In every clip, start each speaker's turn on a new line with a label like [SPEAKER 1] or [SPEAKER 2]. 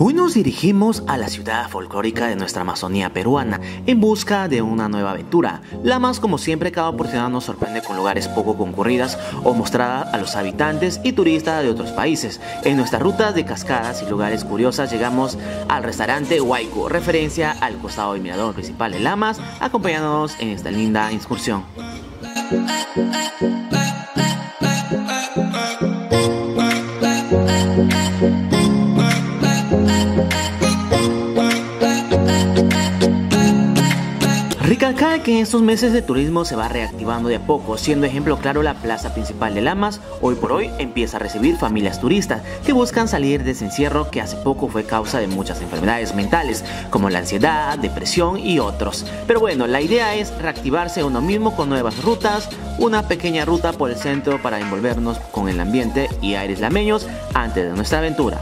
[SPEAKER 1] Hoy nos dirigimos a la ciudad folclórica de nuestra Amazonía peruana en busca de una nueva aventura. Lamas, como siempre, cada oportunidad nos sorprende con lugares poco concurridas o mostrada a los habitantes y turistas de otros países. En nuestra ruta de cascadas y lugares curiosos llegamos al restaurante Huayco, referencia al costado del mirador principal de Lamas, acompañándonos en esta linda excursión. Recalcar que en estos meses de turismo se va reactivando de a poco, siendo ejemplo claro la plaza principal de Lamas, hoy por hoy empieza a recibir familias turistas que buscan salir de ese encierro que hace poco fue causa de muchas enfermedades mentales, como la ansiedad, depresión y otros. Pero bueno, la idea es reactivarse uno mismo con nuevas rutas, una pequeña ruta por el centro para envolvernos con el ambiente y aires lameños antes de nuestra aventura.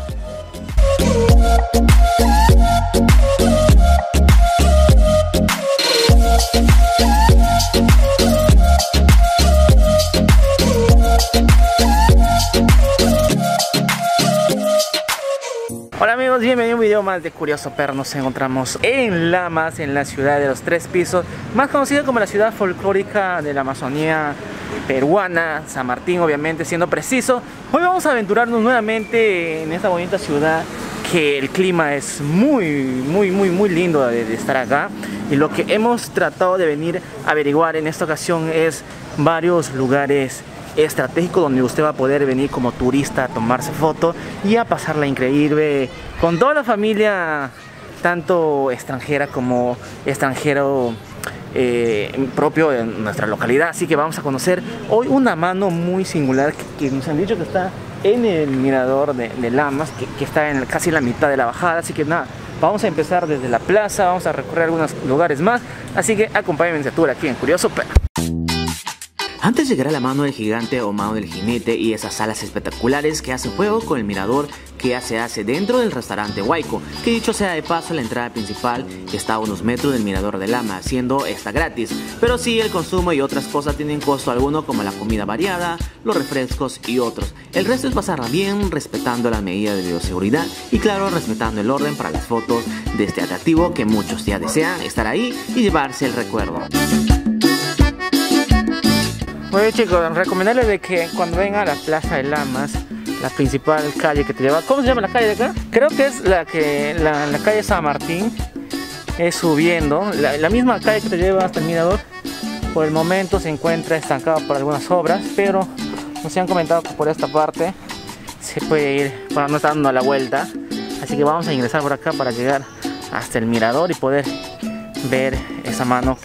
[SPEAKER 1] Bienvenidos a un video más de Curioso Perro. Nos encontramos en Lamas, en la ciudad de los tres pisos, más conocida como la ciudad folclórica de la Amazonía peruana, San Martín obviamente siendo preciso. Hoy vamos a aventurarnos nuevamente en esta bonita ciudad que el clima es muy, muy, muy, muy lindo de, de estar acá. Y lo que hemos tratado de venir a averiguar en esta ocasión es varios lugares estratégico donde usted va a poder venir como turista a tomarse foto y a pasarla increíble con toda la familia, tanto extranjera como extranjero eh, propio de nuestra localidad. Así que vamos a conocer hoy una mano muy singular que, nos han dicho que está en el mirador de, Lamas, que, está en casi la mitad de la bajada. Así que nada, vamos a empezar desde la plaza, vamos a recorrer algunos lugares más. Así que acompáñenme a tour aquí en Curioso. Antes llegará la mano del gigante o mano del jinete y esas alas espectaculares que hacen juego con el mirador que ya se hace dentro del restaurante Huayco, que dicho sea de paso la entrada principal está a unos metros del mirador de Lama, siendo esta gratis, pero sí el consumo y otras cosas tienen costo alguno como la comida variada, los refrescos y otros. El resto es pasarla bien respetando la medida de bioseguridad y claro respetando el orden para las fotos de este atractivo que muchos ya desean estar ahí y llevarse el recuerdo. Bueno chicos, recomendarles de que cuando vengan a la Plaza de Lamas, la principal calle que te lleva, ¿cómo se llama la calle de acá? Creo que es la que la, calle San Martín, es subiendo, la, misma calle que te lleva hasta el mirador. Por el momento se encuentra estancado por algunas obras, pero nos han comentado que por esta parte se puede ir, para no estar dando la vuelta. Así que vamos a ingresar por acá para llegar hasta el mirador y poder ver esa mano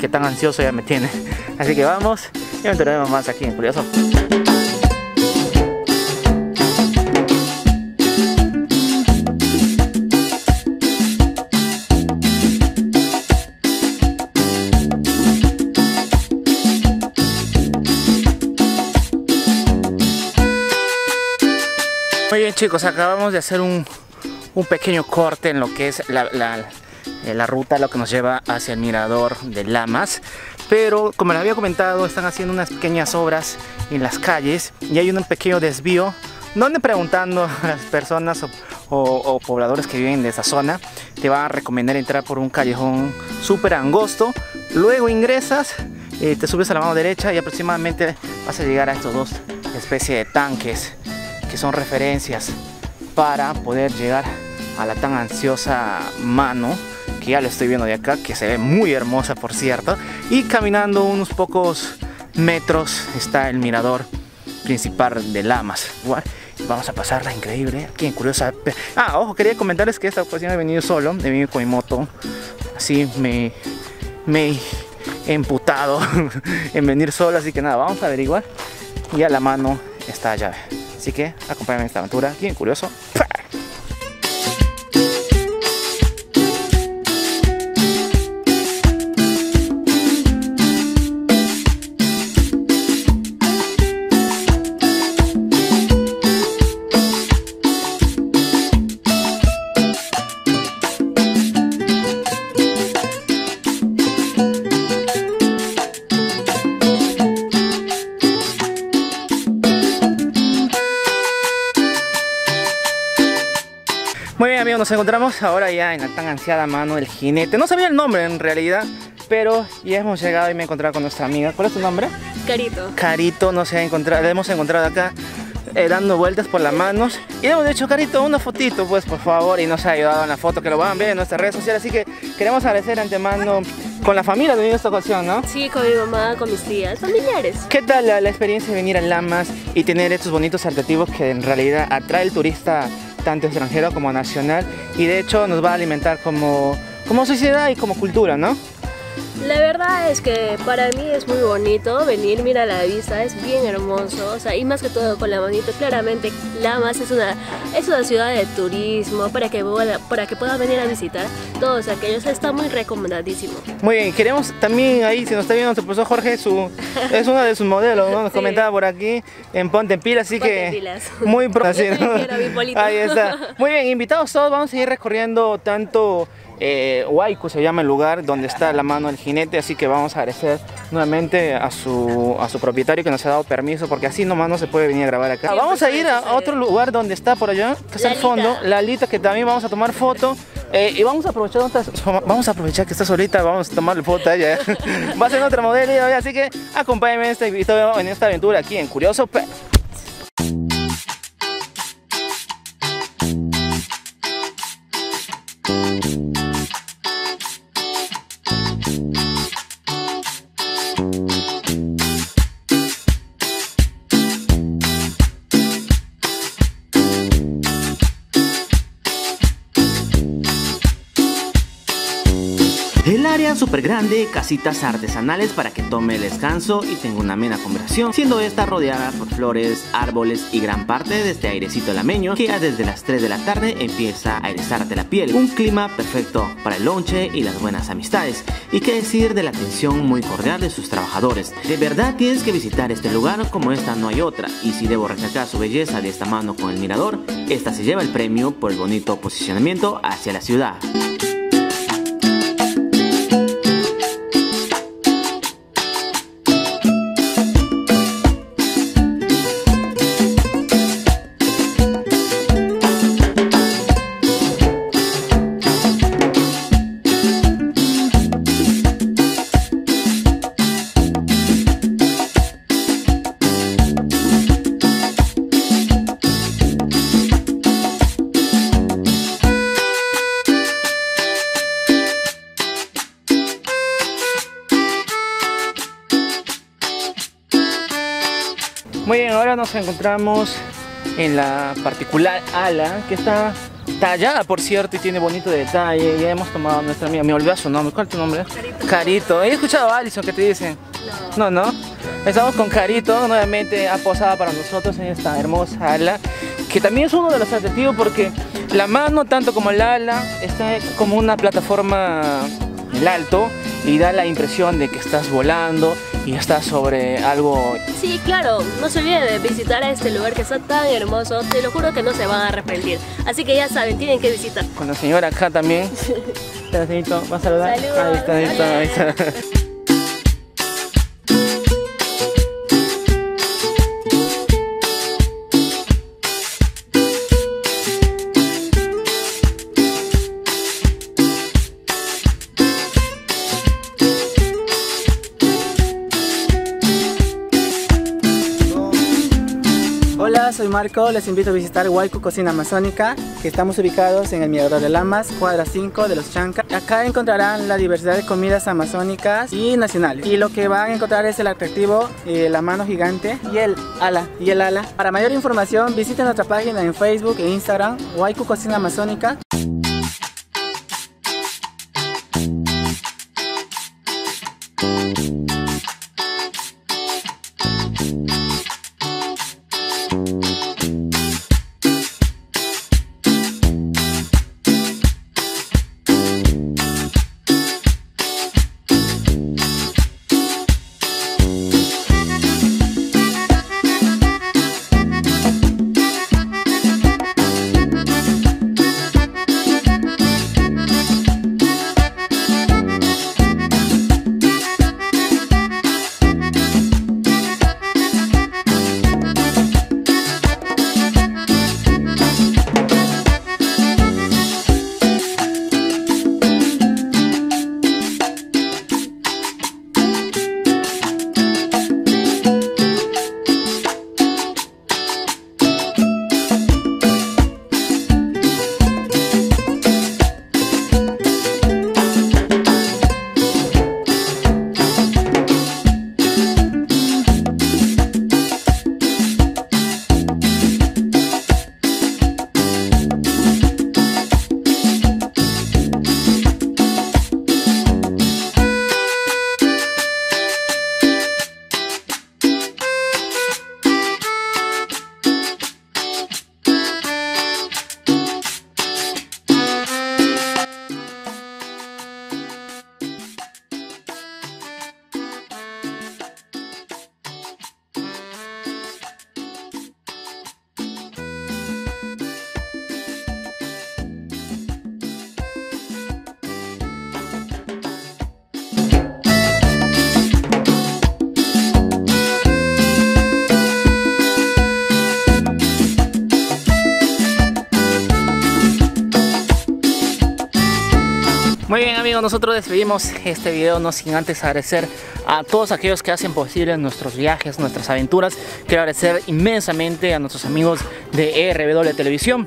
[SPEAKER 1] que tan ansioso ya me tiene. Así que vamos y entraremos más aquí en Curioso. Muy bien chicos, acabamos de hacer un, pequeño corte en lo que es la, la, ruta, lo que nos lleva hacia el mirador de Lamas pero como les había comentado están haciendo unas pequeñas obras en las calles y hay un pequeño desvío. Donde preguntando a las personas o, pobladores que viven de esa zona. Te va a recomendar entrar por un callejón súper angosto. Luego ingresas eh, te subes a la mano derecha y aproximadamente vas a llegar a estos dos especies de tanques que son referencias para poder llegar a la tan ansiosa mano que ya lo estoy viendo de acá, que se ve muy hermosa por cierto. Y caminando unos pocos metros está el mirador principal de Lamas. Vamos a pasarla increíble, aquí en Curiosa. Ah, ojo, quería comentarles que esta ocasión he venido solo, he venido con mi moto. Así me, me he emputado en venir solo, así que nada, vamos a averiguar. Y a la mano está la llave. Así que acompáñame en esta aventura aquí Curioso. Nos encontramos ahora ya en la tan ansiada mano del jinete. No sabía el nombre en realidad, pero ya hemos llegado y me he encontrado con nuestra amiga. ¿Cuál es tu nombre?
[SPEAKER 2] Carito.
[SPEAKER 1] Carito, nos ha encontrado, hemos encontrado acá eh, dando vueltas por las manos. Y hemos dicho, Carito, una fotito, pues por favor, y nos ha ayudado en la foto que lo van a ver en nuestras redes sociales. Así que queremos agradecer antemano con la familia de esta ocasión, ¿no?
[SPEAKER 2] Sí, con mi mamá, con mis tías, familiares.
[SPEAKER 1] ¿Qué tal la, la experiencia de venir a Lamas y tener estos bonitos atractivos que en realidad atrae el turista tanto extranjero como nacional y de hecho nos va a alimentar como, como sociedad y como cultura, ¿no?
[SPEAKER 2] La verdad es que para mí es muy bonito venir, mira la vista, es bien hermoso, o sea, y más que todo con la manito, claramente Lamas es una, es una ciudad de turismo para que, para que puedan venir a visitar todos aquellos, está muy recomendadísimo.
[SPEAKER 1] Muy bien, queremos también ahí, si nos está viendo nuestro profesor Jorge, su, es uno de sus modelos, ¿no? nos comentaba por aquí en Ponte en Pilas, así
[SPEAKER 2] Ponte
[SPEAKER 1] que
[SPEAKER 2] en pilas.
[SPEAKER 1] muy pronto.
[SPEAKER 2] mi
[SPEAKER 1] Ahí está. Muy bien, invitados todos, vamos a ir recorriendo tanto eh, Huayco se llama el lugar donde está la mano del jinete, así que vamos a agradecer nuevamente a su, a su propietario que nos ha dado permiso, porque así nomás no se puede venir a grabar acá. vamos a ir a otro lugar donde está por allá, que es el fondo, la alita, que también vamos a tomar foto. Eh, y vamos a aprovechar vamos a aprovechar que está solita, vamos a tomarle foto a ella. Va a ser otra modelo, así que acompáñenme en, este, en esta aventura aquí en Curioso Pero.
[SPEAKER 3] Súper grande, casitas artesanales para que tome el descanso y tenga una amena conversación, siendo esta rodeada por flores, árboles y gran parte de este airecito lameño que ya desde las 3 de la tarde empieza a aerezarte la piel. Un clima perfecto para el lonche y las buenas amistades. Y qué decir de la atención muy cordial de sus trabajadores. De verdad tienes que visitar este lugar como esta no hay otra. Y si debo recalcar su belleza de esta mano con el mirador, esta se lleva el premio por el bonito posicionamiento hacia la ciudad.
[SPEAKER 1] Muy bien, ahora nos encontramos en la particular ala que está tallada, por cierto, y tiene bonito detalle. Ya hemos tomado nuestra amiga, me olvidé su nombre. ¿Cuál es tu nombre?
[SPEAKER 2] Carito.
[SPEAKER 1] Carito. ¿He escuchado a Alison que te dicen? No. No, no. Estamos con Carito, nuevamente ha posado para nosotros en esta hermosa ala, que también es uno de los atractivos porque la mano, tanto como el ala, está como una plataforma en alto y da la impresión de que estás volando y estás sobre algo
[SPEAKER 2] Sí, claro, no se olviden de visitar a este lugar que está tan hermoso, te lo juro que no se van a arrepentir. Así que ya saben, tienen que visitar.
[SPEAKER 1] con la señora acá también. Espera, señorito, ¿va a saludar?
[SPEAKER 2] Saludos.
[SPEAKER 1] Ahí está, ahí está, ahí está.
[SPEAKER 4] Marco, les invito a visitar Huayco Cocina Amazónica, que estamos ubicados en el Mirador de Lamas, cuadra 5 de los Chanca. Acá encontrarán la diversidad de comidas amazónicas y nacionales. Y lo que van a encontrar es el atractivo, eh, la mano gigante y el ala. Y el ala. Para mayor información, visiten nuestra página en Facebook e Instagram, Huayco Cocina Amazónica.
[SPEAKER 1] Muy bien amigos, nosotros despedimos este video no sin antes agradecer a todos aquellos que hacen posible nuestros viajes, nuestras aventuras. Quiero agradecer inmensamente a nuestros amigos de RW Televisión.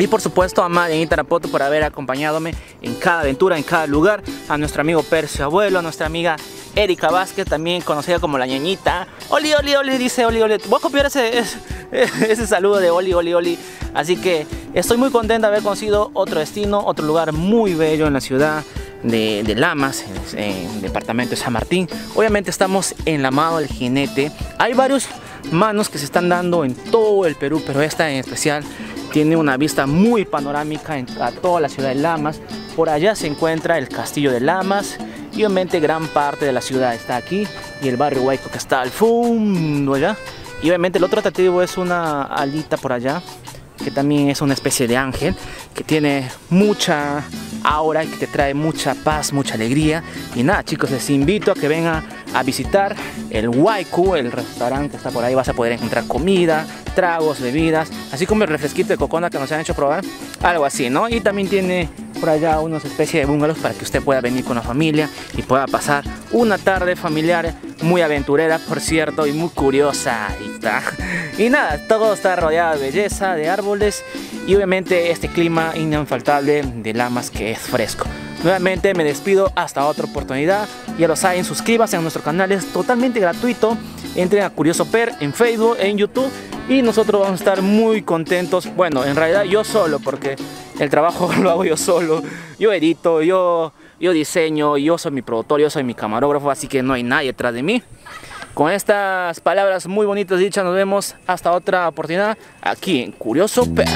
[SPEAKER 1] Y por supuesto a Marian Tarapoto por haber acompañadome en cada aventura, en cada lugar. A nuestro amigo Percio Abuelo, a nuestra amiga Erika Vázquez, también conocida como la ñañita. Oli, oli, oli, dice Oli, oli. Voy a copiar ese, ese, saludo de Oli, oli, oli. Así que estoy muy contenta de haber conocido otro destino, otro lugar muy bello en la ciudad de, Lamas, en, el departamento de San Martín. Obviamente estamos en la mano del jinete. Hay varios manos que se están dando en todo el Perú, pero esta en especial tiene una vista muy panorámica a toda la ciudad de Lamas. Por allá se encuentra el castillo de Lamas obviamente gran parte de la ciudad está aquí y el barrio Huayco que está al fondo allá. Y obviamente el otro atractivo es una alita por allá que también es una especie de ángel que tiene mucha aura y que te trae mucha paz, mucha alegría. Y nada chicos, les invito a que vengan a visitar el Waiku, el restaurante que está por ahí. Vas a poder encontrar comida, tragos, bebidas, así como el refresquito de cocona que nos han hecho probar. Algo así, ¿no? Y también tiene por allá unas especies de bungalows para que usted pueda venir con la familia y pueda pasar una tarde familiar muy aventurera, por cierto, y muy curiosa. Y, y nada, todo está rodeado de belleza, de árboles y obviamente este clima infaltable de Lamas que es fresco. Nuevamente me despido hasta otra oportunidad. Ya lo saben, suscríbanse a nuestro canal, es totalmente gratuito. Entren a Curioso Per en Facebook, en YouTube y nosotros vamos a estar muy contentos. Bueno, en realidad yo solo porque el trabajo lo hago yo solo. Yo edito, yo, yo diseño, yo soy mi productor, yo soy mi camarógrafo, así que no hay nadie detrás de mí. Con estas palabras muy bonitas dichas nos vemos hasta otra oportunidad aquí en Curioso Per.